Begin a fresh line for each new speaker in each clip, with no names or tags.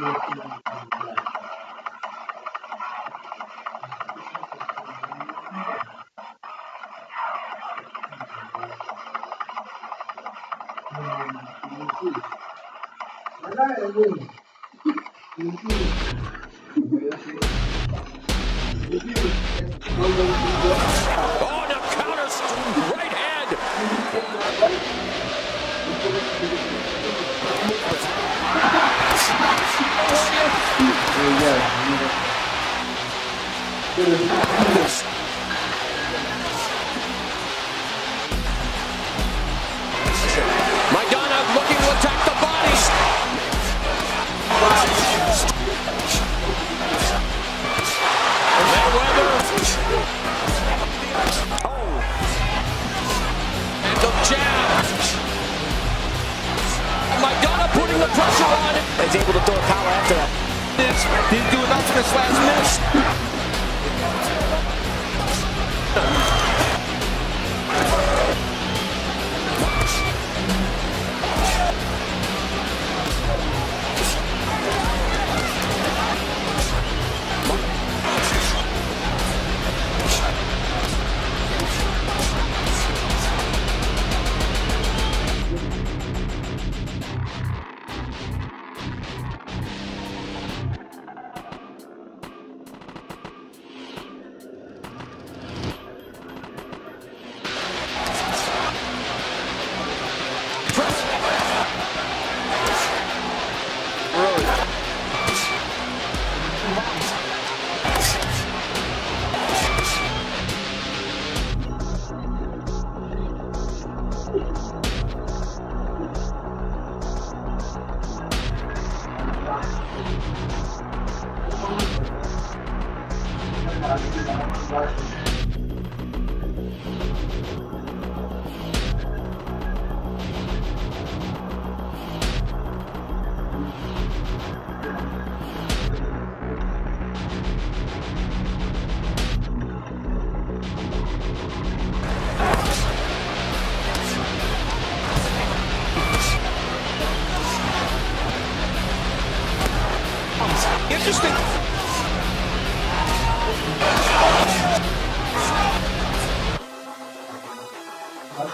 Oh, Maidana
looking to attack the body. Mayweather. Oh. And the jab. Maidana putting the pressure on. He's able to throw a power after that. This, did
do an ultimate slash miss. Interesting.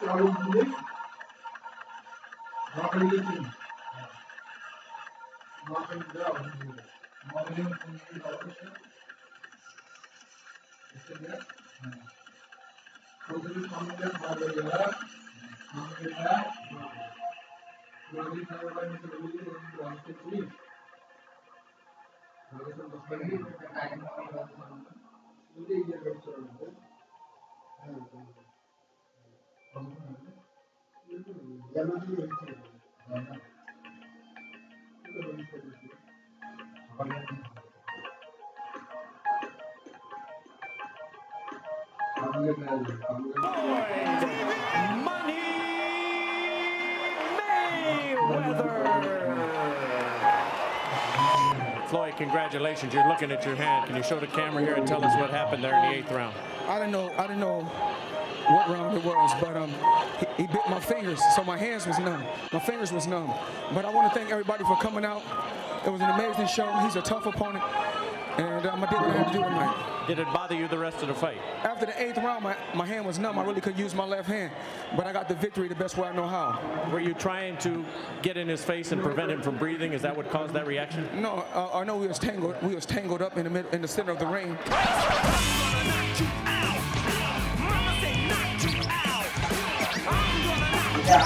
चावल की माखड़ी की माखड़ी का माखड़ी में पूंजी वापस है इससे क्या खुद भी काम क्या मार देगा काम क्या लोगी नवरात्र में तो लोगी रास्ते पूरी लोगी तो बस बनी टाइम में रास्ते मुझे ये लोग चल रहे हैं
Floyd, congratulations. You're looking at your hand. Can you show the camera here and tell us what happened there in the eighth round?
I don't know. I don't know what round it was, but um, he, he bit my fingers, so my hands was numb. My fingers was numb. But I want to thank everybody for coming out. It was an amazing show. He's a tough opponent, and um, I did what I had to do tonight.
Did it bother you the rest of the fight?
After the eighth round, my, my hand was numb. I really could use my left hand, but I got the victory the best way I know how.
Were you trying to get in his face and prevent him from breathing? Is that what caused that reaction?
No, uh, I know we was tangled. We was tangled up in the mid, in the center of the ring. Floyd,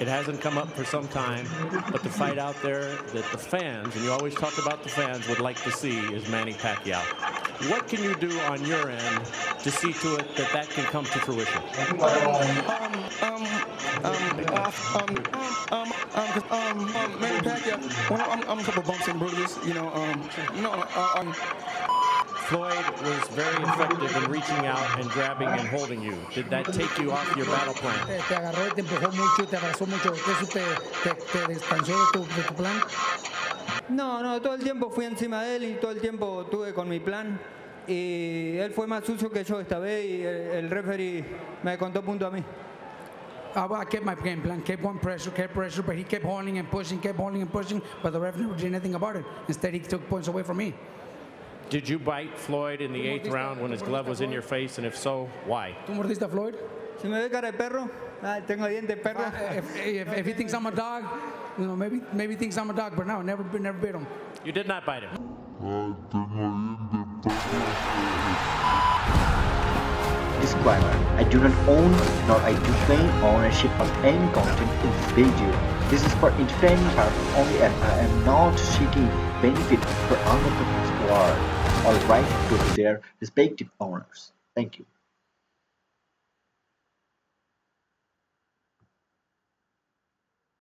it hasn't come up for some time, but the fight out there that the fans, and you always talk about the fans, would like to see is Manny Pacquiao. What can you do on your end to see to it that that can come to fruition? Um,
um, um, uh, um, um, um, 'cause, um, um, Manny Pacquiao. Well, I'm, I'm a couple bumps and bruises, you know. Um, no, uh, um,
Floyd was very effective in reaching out and grabbing and holding you. Did that take you off your battle plan? te,
te agarró y te empujó mucho y te abrazó mucho. ¿Eso te, te, te distanciou de tu, de tu plan?
No, no, todo el tiempo fui encima de él y todo el tiempo tuve con mi plan. Y él fue más sucio que yo esta vez y el, el referee me contó punto a mí.
Uh, well, I kept my game plan, kept one pressure, kept pressure, but he kept holding and pushing, kept holding and pushing, but the ref never did anything about it. Instead, he took points away from me.
Did you bite Floyd in the eighth round when his glove was in your face? And if so, why?
¿Tú mordiste a Floyd?
Si me ve cara de perro, ah, tengo dientes de perro. If,
if, if he thinks I'm a dog, you know, maybe maybe he thinks I'm a dog, but no, never never bit him.
You did not bite him.
Disclaimer I do not own nor I do claim ownership of any content in this video. This is for entertainment purpose only and I am not seeking benefit for other persons who are alright to their respective owners. Thank you.